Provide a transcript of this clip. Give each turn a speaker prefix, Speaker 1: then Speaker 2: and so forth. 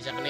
Speaker 1: bisa kena